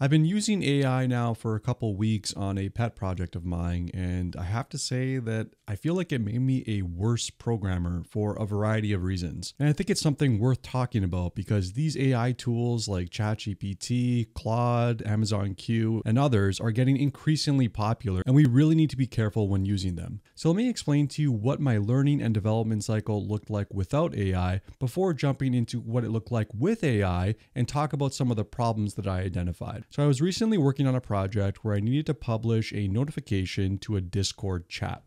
I've been using AI now for a couple weeks on a pet project of mine, and I have to say that I feel like it made me a worse programmer for a variety of reasons. And I think it's something worth talking about because these AI tools like ChatGPT, Claude, Amazon Q, and others are getting increasingly popular, and we really need to be careful when using them. So let me explain to you what my learning and development cycle looked like without AI before jumping into what it looked like with AI and talk about some of the problems that I identified. So I was recently working on a project where I needed to publish a notification to a Discord chat.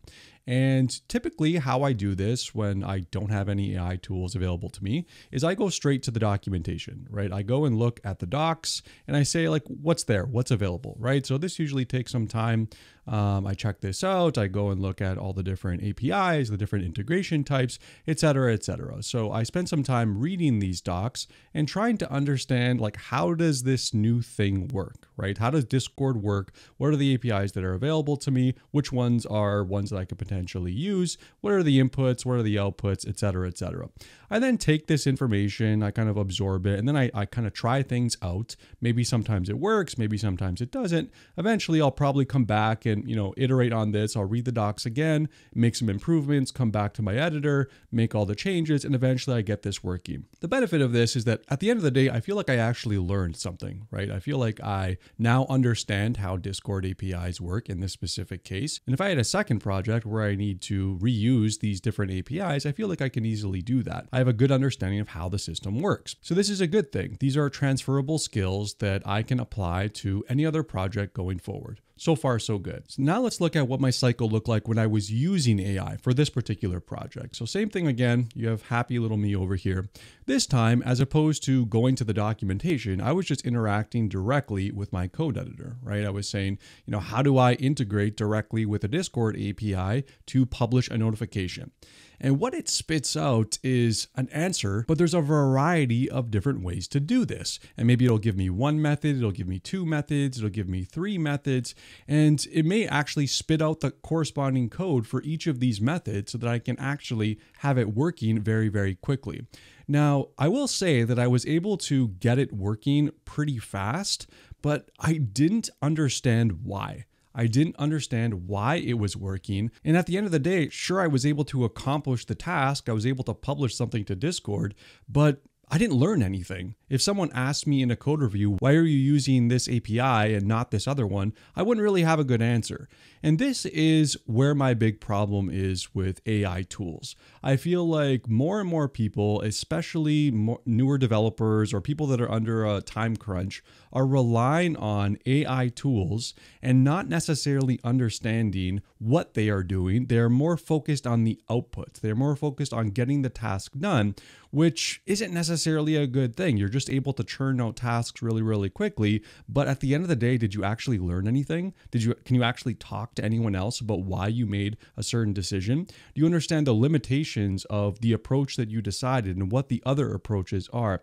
And typically, how I do this when I don't have any AI tools available to me is I go straight to the documentation, right? I go and look at the docs and I say, like, what's there? What's available, right? So this usually takes some time. Um, I check this out. I go and look at all the different APIs, the different integration types, et cetera, et cetera. So I spend some time reading these docs and trying to understand, like, how does this new thing work, right? How does Discord work? What are the APIs that are available to me? Which ones are ones that I could potentially potentially use, what are the inputs, what are the outputs, etc., etc. I then take this information, I kind of absorb it, and then I, I kind of try things out. Maybe sometimes it works, maybe sometimes it doesn't. Eventually, I'll probably come back and you know iterate on this. I'll read the docs again, make some improvements, come back to my editor, make all the changes, and eventually I get this working. The benefit of this is that at the end of the day, I feel like I actually learned something, right? I feel like I now understand how Discord APIs work in this specific case. And if I had a second project where I need to reuse these different APIs, I feel like I can easily do that. I have a good understanding of how the system works. So this is a good thing. These are transferable skills that I can apply to any other project going forward. So far, so good. So now let's look at what my cycle looked like when I was using AI for this particular project. So same thing again, you have happy little me over here. This time, as opposed to going to the documentation, I was just interacting directly with my code editor, right? I was saying, you know, how do I integrate directly with a Discord API to publish a notification? And what it spits out is an answer, but there's a variety of different ways to do this. And maybe it'll give me one method, it'll give me two methods, it'll give me three methods, and it may actually spit out the corresponding code for each of these methods so that I can actually have it working very, very quickly. Now, I will say that I was able to get it working pretty fast, but I didn't understand why. I didn't understand why it was working. And at the end of the day, sure, I was able to accomplish the task. I was able to publish something to Discord, but I didn't learn anything. If someone asked me in a code review, why are you using this API and not this other one, I wouldn't really have a good answer. And this is where my big problem is with AI tools. I feel like more and more people, especially more newer developers or people that are under a time crunch, are relying on AI tools and not necessarily understanding what they are doing. They're more focused on the outputs, they're more focused on getting the task done, which isn't necessarily a good thing. You're just able to churn out tasks really, really quickly. But at the end of the day, did you actually learn anything? Did you can you actually talk to anyone else about why you made a certain decision? Do you understand the limitations of the approach that you decided and what the other approaches are?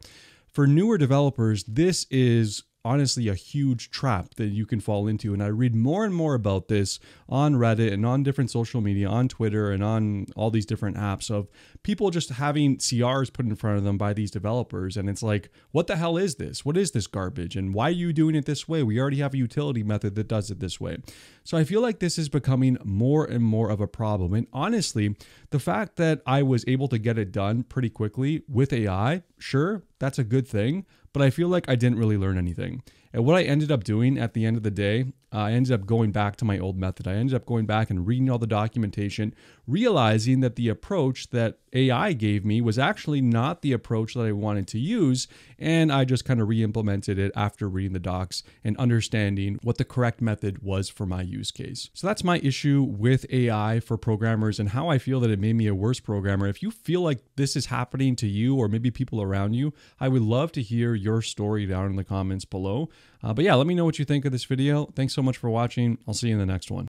For newer developers, this is honestly a huge trap that you can fall into. And I read more and more about this on Reddit and on different social media, on Twitter and on all these different apps of people just having CRs put in front of them by these developers. And it's like, what the hell is this? What is this garbage? And why are you doing it this way? We already have a utility method that does it this way. So I feel like this is becoming more and more of a problem. And honestly, the fact that I was able to get it done pretty quickly with AI, sure, that's a good thing but I feel like I didn't really learn anything. And what I ended up doing at the end of the day, uh, I ended up going back to my old method. I ended up going back and reading all the documentation, realizing that the approach that AI gave me was actually not the approach that I wanted to use. And I just kind of re implemented it after reading the docs and understanding what the correct method was for my use case. So that's my issue with AI for programmers and how I feel that it made me a worse programmer. If you feel like this is happening to you or maybe people around you, I would love to hear your story down in the comments below. Uh, but yeah, let me know what you think of this video. Thanks so much for watching. I'll see you in the next one.